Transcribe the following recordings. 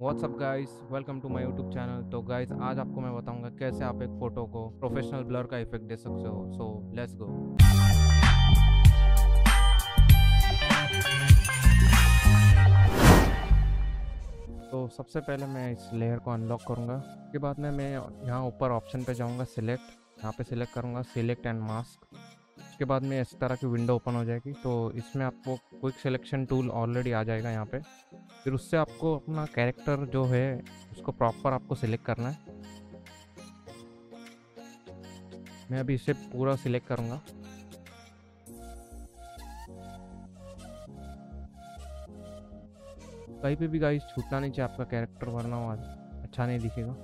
What's up guys welcome to my YouTube channel तो guys आज आपको मैं बताऊँगा कैसे आप एक फ़ोटो को प्रोफेशनल ब्लर का इफ़ेक्ट दे सकते हो। सो लेट्स गो तो सबसे पहले मैं इस लेयर को अनलॉक करूँगा। उसके बाद में मैं यहाँ ऊपर ऑप्शन पे जाऊँगा सिलेक्ट यहाँ पे सिलेक्ट करूँगा सिलेक्ट एंड मास्क उसके बाद में इस तरह की विंडो ओपन हो जाएगी। तो इसमें आपको क्विक सिलेक्शन टूल ऑलरेडी आ जाएगा यहाँ पे। फिर उससे आपको अपना कैरेक्टर जो है, उसको प्रॉपर आपको सिलेक्ट करना है। मैं अभी इसे पूरा सिलेक्ट करूँगा। कहीं पे भी गाइस छूटना नहीं चाहिए, आपका कैरेक्टर वरना वो अच्छा नहीं दिखेगा।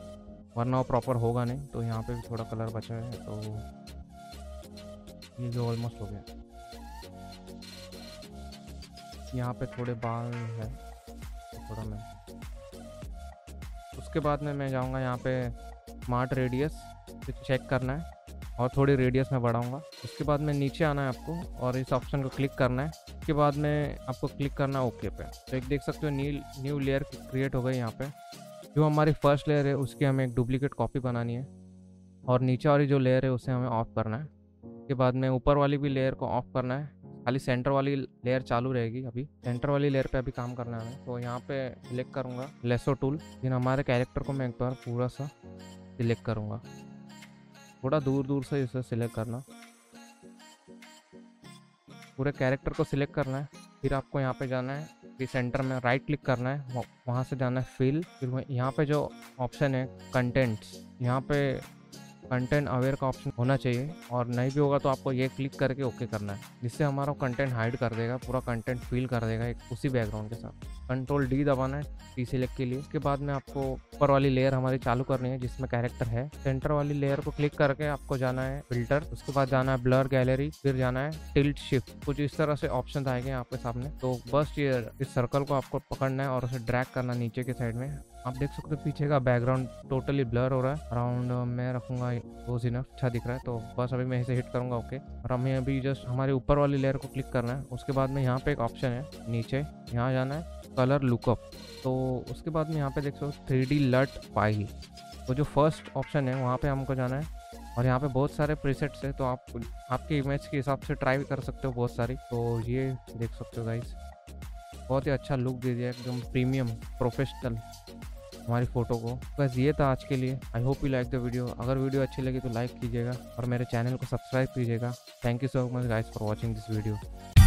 वरना वो प्रॉपर होगा नहीं तो यहाँ पे भी थोड़ा कलर बचा है तो ये जो ऑलमोस्ट हो गया। यहाँ पे थोड़े बाल है, थोड़ा मैं। उसके बाद में मैं जाऊँगा यहाँ पे स्मार्ट रेडियस चेक करना है और थोड़ी रेडियस में बढ़ाऊँगा। उसके बाद में नीचे आना है आपको और इस ऑप्शन को क्लिक करना है। उसके बाद में आपको क्लिक करना है ओके पे। तो एक देख सकते हो न्यू न्यू लेयर क्रिएट हो गई यहाँ पे। जो हमारी फ़र्स्ट लेयर है, उसकी हमें एक डुप्लीकेट कॉपी बनानी है। और नीचे वाली जो लेयर है, उसे हमें ऑफ़ करना है। उसके बाद में ऊपर वाली भी लेयर को ऑफ़ करना है। खाली सेंटर वाली लेयर चालू रहेगी अभी। सेंटर वाली लेयर पे अभी काम करना है तो यहाँ पे सिलेक्ट करूँगा लेसो टूल फिर हमारे कैरेक्टर को मैं एक बार पूरा सा सिलेक्ट करूँगा। थोड़ा दूर दूर से इसे सिलेक्ट करना। पूरे कैरेक्टर को सिलेक्ट करना है। फिर आपको यहाँ पे जाना है। फिर सेंटर में राइट क्लिक करना है। वहाँ से जाना है फिल फिर यहाँ पे जो ऑप्शन है कंटेंट्स यहाँ पे कंटेंट अवेयर का ऑप्शन होना चाहिए और नहीं भी होगा तो आपको ये क्लिक करके ओके करना है, जिससे हमारा कंटेंट हाइड कर देगा, पूरा कंटेंट फील कर देगा एक उसी बैकग्राउंड के साथ। कंट्रोल डी दबाना है टी सिलेक्ट के लिए। उसके बाद में आपको ऊपर वाली लेयर हमारी चालू करनी है, जिसमें कैरेक्टर है। सेंटर वाली लेयर को क्लिक करके आपको जाना है फ़िल्टर उसके बाद जाना है ब्लर गैलरी फिर जाना है टिल्ट शिफ्ट कुछ इस तरह से ऑप्शन आएँगे आपके सामने। तो बस ये इस सर्कल को आपको पकड़ना है और उसे ड्रैग करना नीचे के साइड में। आप देख सकते हो पीछे का बैकग्राउंड टोटली ब्लर हो रहा है। अराउंड मैं रखूँगा रोज इनफ अच्छा दिख रहा है। तो बस अभी मैं इसे हिट करूँगा ओके और हमें अभी जस्ट हमारे ऊपर वाली लेयर को क्लिक करना है। उसके बाद में यहाँ पे एक ऑप्शन है, नीचे। यहाँ जाना है। कलर लुकअप तो उसके बाद में यहाँ पे देख सकते थ्री डी लट फ़ाइल तो जो फ़र्स्ट ऑप्शन है, वहाँ पे हमको जाना है। और यहाँ पे बहुत सारे प्रीसेट्स है तो आप आपके इमेज के हिसाब से ट्राई कर सकते हो बहुत सारी। तो ये देख सकते हो गाइस बहुत ही अच्छा लुक दे दिया, एकदम प्रीमियम, प्रोफेशनल हमारी फ़ोटो को। बस ये था आज के लिए। I hope you like the video अगर वीडियो अच्छी लगी तो लाइक कीजिएगा और मेरे चैनल को सब्सक्राइब कीजिएगा। Thank you so much guys for watching this video